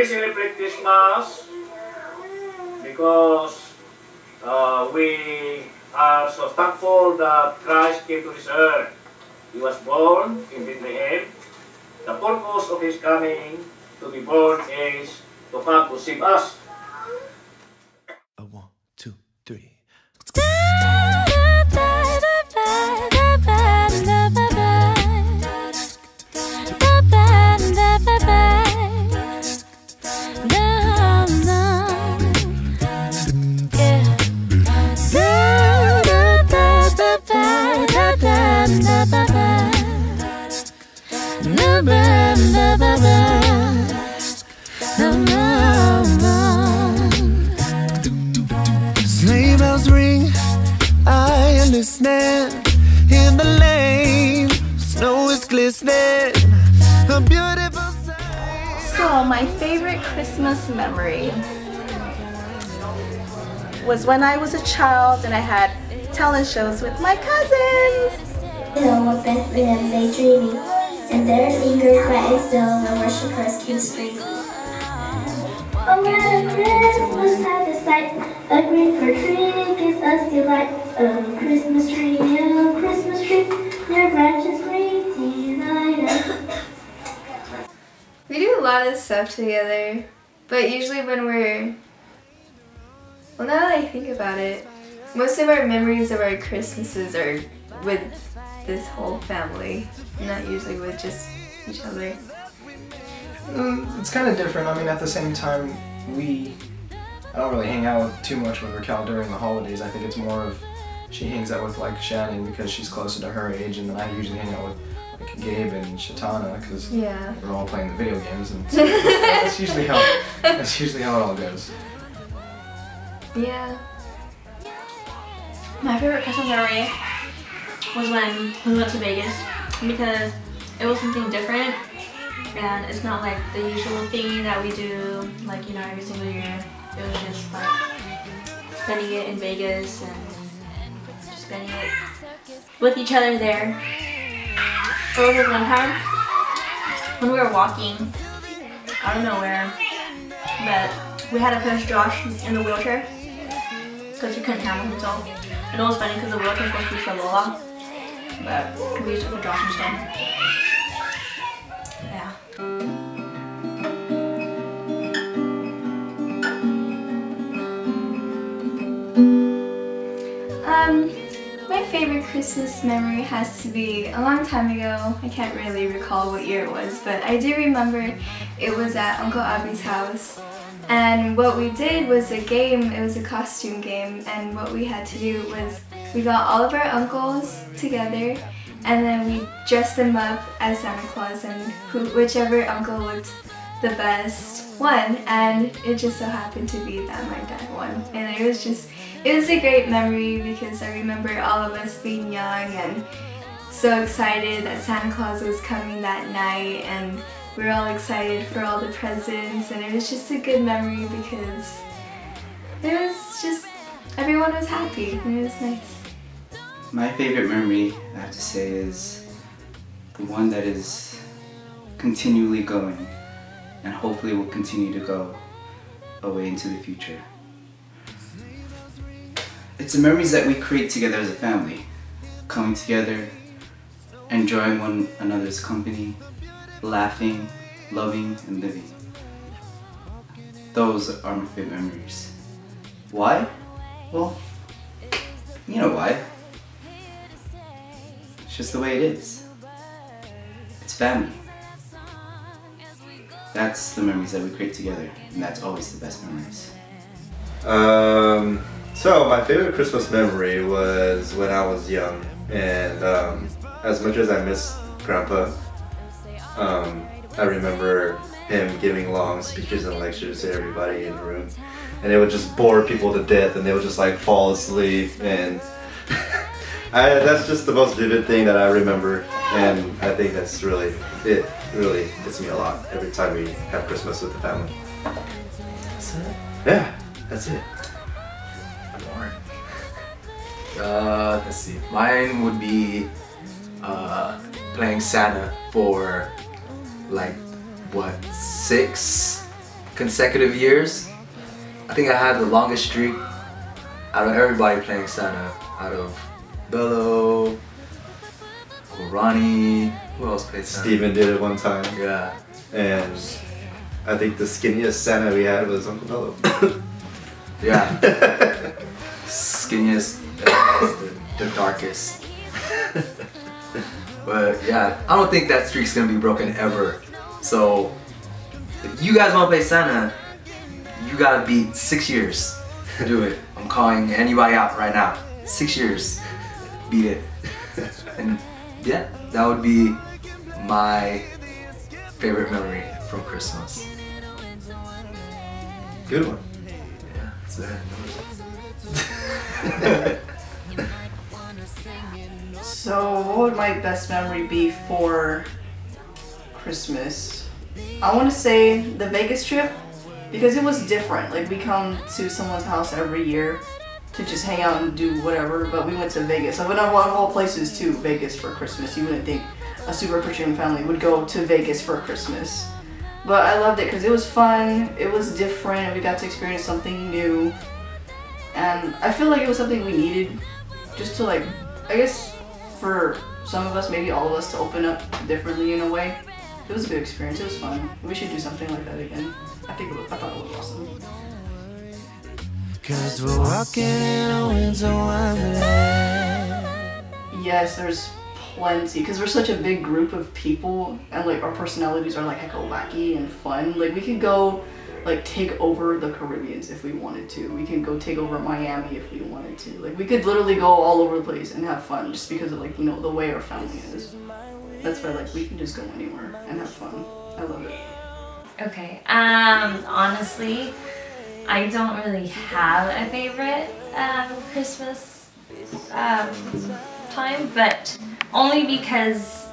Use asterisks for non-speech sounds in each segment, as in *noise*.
we celebrate Christmas because uh, we are so thankful that Christ came to this earth. He was born in Bethlehem. The purpose of his coming to be born is to come to save us. So, my favorite Christmas memory was when I was a child and I had talent shows with my cousins. Hill of Bethlehem lay dreaming, and there a the worshippers keep streaming. Oh, a Christmas sight the sight, a green tree gives us delight. Oh, Christmas tree, oh, Christmas tree, your branches a lot of stuff together, but usually when we're. Well, now that I think about it, most of our memories of our Christmases are with this whole family, not usually with just each other. Mm, it's kind of different. I mean, at the same time, we I don't really hang out with too much with Raquel during the holidays. I think it's more of she hangs out with like Shannon because she's closer to her age, and then I usually hang out with like Gabe and Shatana because Yeah. we're all playing the video games, and so *laughs* that's usually how that's usually how it all goes. Yeah. My favorite Christmas memory was when we went to Vegas because it was something different and it's not like the usual thing that we do like you know every single year. It was just like spending it in Vegas and just spending it with each other there. One time when we were walking, I don't know where, but we had to push Josh in the wheelchair because he couldn't handle himself. And it was funny because the wheelchair was supposed to be for Lola, but we used it for Josh instead. Yeah. Um, favorite Christmas memory has to be a long time ago. I can't really recall what year it was, but I do remember it was at Uncle Abby's house. And what we did was a game, it was a costume game, and what we had to do was we got all of our uncles together and then we dressed them up as Santa Claus and who, whichever uncle looked the best won and it just so happened to be that my dad won and it was just it was a great memory because I remember all of us being young and so excited that Santa Claus was coming that night and we were all excited for all the presents and it was just a good memory because it was just everyone was happy and it was nice. My favorite memory, I have to say, is the one that is continually going and hopefully will continue to go away into the future. It's the memories that we create together as a family, coming together, enjoying one another's company, laughing, loving, and living. Those are my favorite memories. Why? Well, you know why. It's just the way it is. It's family. That's the memories that we create together, and that's always the best memories. Um, so my favorite Christmas memory was when I was young, and um, as much as I miss Grandpa, um, I remember him giving long speeches and lectures to everybody in the room, and it would just bore people to death, and they would just like fall asleep, and *laughs* I, that's just the most vivid thing that I remember, and I think that's really it. Really hits me a lot every time we have Christmas with the family. That's it. Yeah, that's it. Uh, let's see. Mine would be uh, playing Santa for like what six consecutive years. I think I had the longest streak out of everybody playing Santa. Out of Bello, Ronnie, who else played Santa? Steven did it one time. Yeah. And I think the skinniest Santa we had was Uncle Bello. Yeah. *laughs* Skinniest, the, darkest. *laughs* but yeah, I don't think that streak's gonna be broken ever. So if you guys wanna play Santa, you gotta beat six years to do it. I'm calling anybody out right now. Six years. Beat it. *laughs* And yeah, that would be my favorite memory from Christmas. Good one. Yeah, it's there. *laughs* So, what would my best memory be for Christmas? I want to say the Vegas trip because it was different. Like, we come to someone's house every year to just hang out and do whatever, but we went to Vegas. I went on one of all places to Vegas for Christmas. You wouldn't think a super Christian family would go to Vegas for Christmas. But I loved it because it was fun, it was different, and we got to experience something new. And I feel like it was something we needed just to like, I guess for some of us, maybe all of us to open up differently in a way. It was a good experience, it was fun. We should do something like that again. I think it was, I thought it was awesome. Cause we're walking in a winter wonderland. Yes, there's plenty because we're such a big group of people and like our personalities are like hecka wacky and fun. Like we could go like take over the Caribbeans if we wanted to. We can go take over Miami if we wanted to. Like we could literally go all over the place and have fun just because of like you know the way our family is. That's why like we can just go anywhere and have fun. I love it. Okay. Um, honestly, I don't really have a favorite um, Christmas um, time, but only because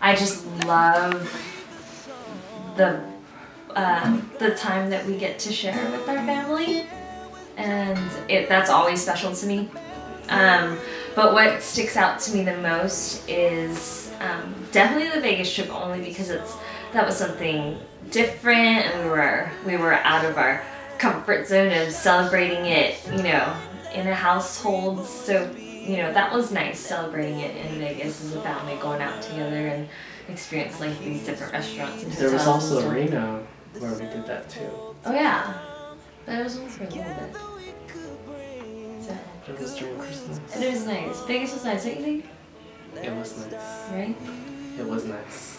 I just love the um, the time that we get to share with our family, and it that's always special to me. Um, but what sticks out to me the most is um, definitely the Vegas trip, only because it's that was something different, and we were we were out of our comfort zone of celebrating it, you know, in a household. So you know that was nice celebrating it in Vegas as a family, going out together and experience like these different restaurants and There was hotels also. Reno where we did that too. Oh yeah, but it was only for a little bit. So It was during Christmas. it was nice. Vegas was nice, don't you think? It was nice. Right? It was nice.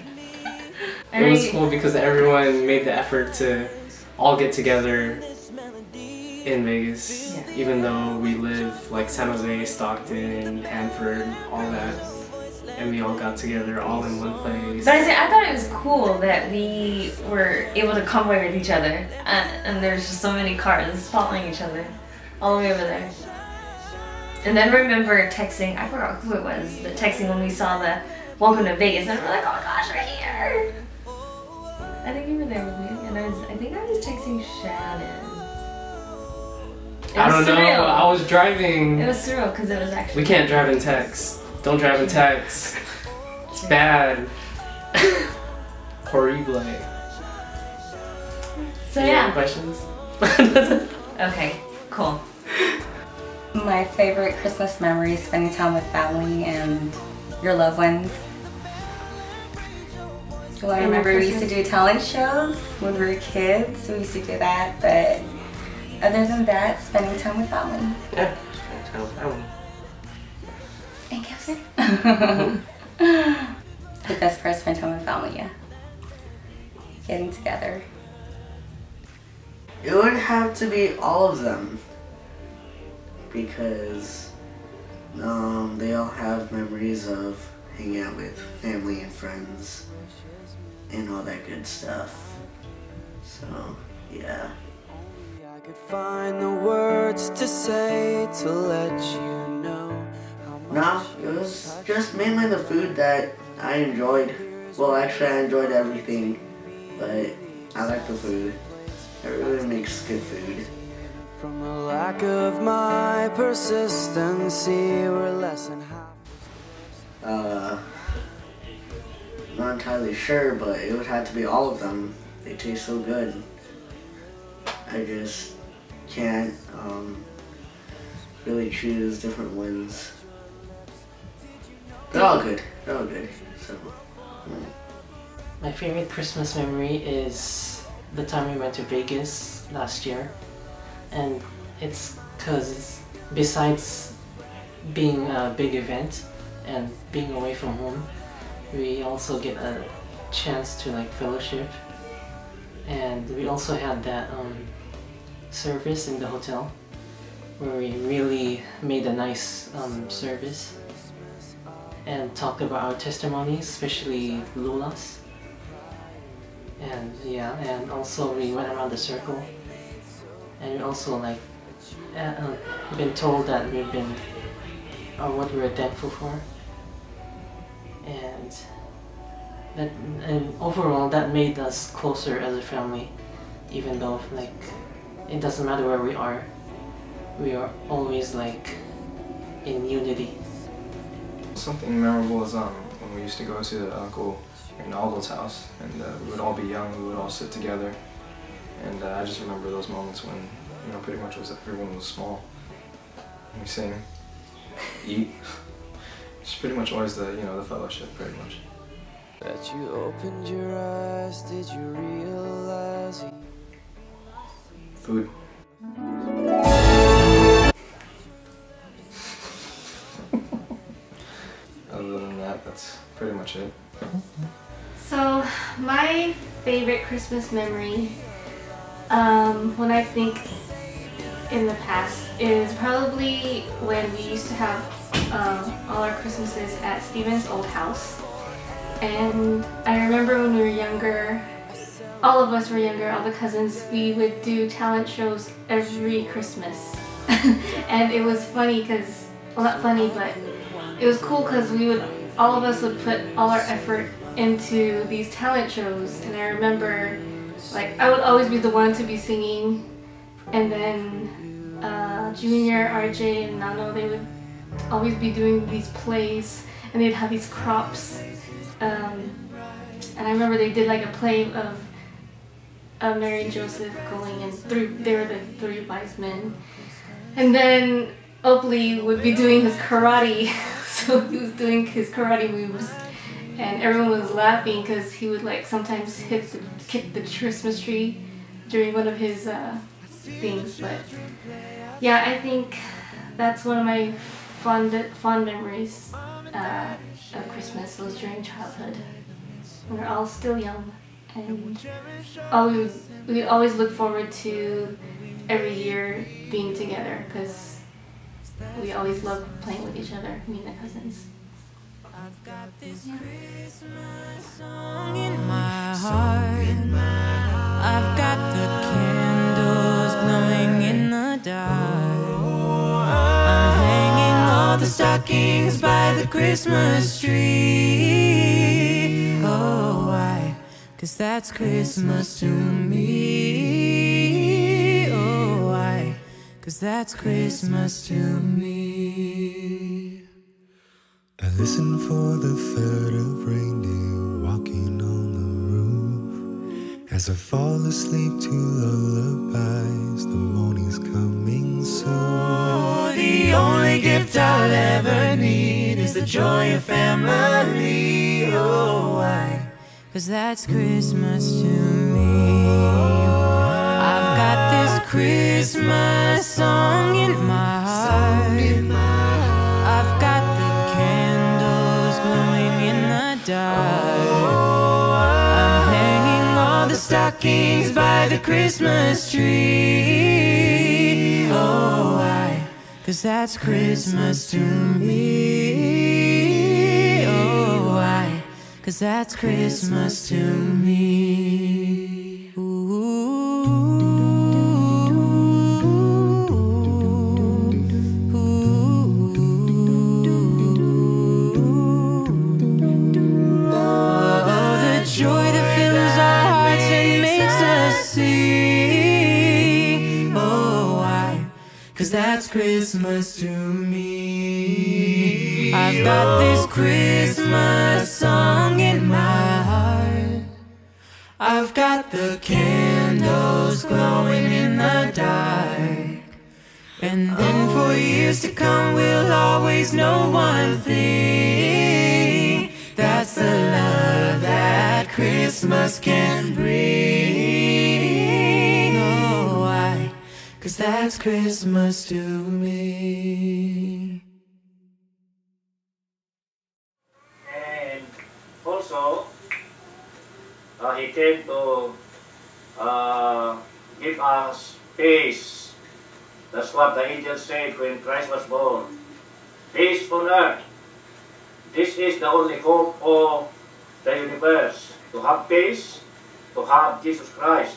*laughs* It was cool because everyone made the effort to all get together in Vegas, even though we live like San Jose, Stockton, Hanford, all that, and we all got together all in one place. But I, th- I thought it was cool that we were able to come convoy with each other, uh, and there's just so many cars following each other all the way over there. And then remember texting, I forgot who it was, but texting when we saw the Welcome to Vegas, and we're like, oh my gosh, we're here! I think you were there with me, and I was, I think I was texting Shannon. It I don't know. surreal. I was driving. It was surreal because it was actually. We can't drive in text. Don't drive in text. It's bad. Horrible. So Any yeah. other questions? *laughs* Okay, cool. My favorite Christmas memory is spending time with family and your loved ones. Well, I remember we used to do talent shows when we were kids. We used to do that, but other than that, spending time with family. Yeah. And gifts. *laughs* the best part is spend time with family, yeah. Getting together. It would have to be all of them because um, they all have memories of hanging out with family and friends and all that good stuff. So, yeah. I could find the words to say to let you know. No, it was just mainly the food that I enjoyed. Well, actually, I enjoyed everything, but I like the food. Everybody makes good food. From the lack of my persistency, we're less than half. Uh, not entirely sure, but it would have to be all of them. They taste so good. I just can't um, really choose different ones. They're all good. They're all good. So. My favorite Christmas memory is the time we went to Vegas last year. And it's because besides being a big event and being away from home, we also get a chance to like fellowship. And we also had that um, service in the hotel where we really made a nice um, service and talk about our testimonies, especially Lula's. And yeah, and also we went around the circle. And we also like uh, uh, been told that we've been uh, what we were thankful for. And that and overall that made us closer as a family even though like it doesn't matter where we are. We are always like in unity Something memorable is um, when we used to go to Uncle Ronaldo's house and uh, we would all be young, we would all sit together. And uh, I just remember those moments when, you know, pretty much was everyone was small. We sing, eat. *laughs* It's pretty much always the, you know, the fellowship, pretty much. That you opened your eyes, did you realize? Food. So, my favorite Christmas memory, um, when I think in the past, is probably when we used to have um, all our Christmases at Steven's old house. And I remember when we were younger, all of us were younger, all the cousins, we would do talent shows every Christmas. *laughs* and it was funny because, well, not funny, but it was cool because we would, all of us would put all our effort into these talent shows. And I remember, like, I would always be the one to be singing, and then uh, Junior, RJ, and Nano, they would always be doing these plays, and they'd have these crops. Um, and I remember they did like a play of Mary and Joseph going and three, they were the three wise men. And then Oakley would be doing his karate, *laughs* *laughs* so he was doing his karate moves. And everyone was laughing because he would like sometimes hit the, kick the Christmas tree during one of his uh, things. But yeah, I think that's one of my fond, fond memories uh, of Christmas was during childhood. We're all still young and always, we always look forward to every year being together because we always love playing with each other, me and the cousins. I've got this yeah. Christmas song in my heart. I've got the candles glowing in the dark. I'm hanging all the stockings by the Christmas tree. Oh, why? Cause that's Christmas to me. Cause that's Christmas to me. I listen for the third of reindeer walking on the roof. As I fall asleep to lullabies, the morning's coming soon. Oh, the only gift I'll ever need is the joy of family. Oh, why? Cause that's Christmas to me. I've got this Christmas song in my heart. I've got the candles glowing in the dark. I'm hanging all the stockings by the Christmas tree. Oh, why? Cause that's Christmas to me. Oh, why? Cause that's Christmas to me. That's Christmas to me. I've got this Christmas song in my heart. I've got the candles glowing in the dark. And then for years to come, we'll always know one thing. That's the love that Christmas can bring. Cause that's Christmas to me. And also, uh, he came to uh, give us peace. That's what the angels said when Christ was born. Peace on earth. This is the only hope of the universe. To have peace, to have Jesus Christ.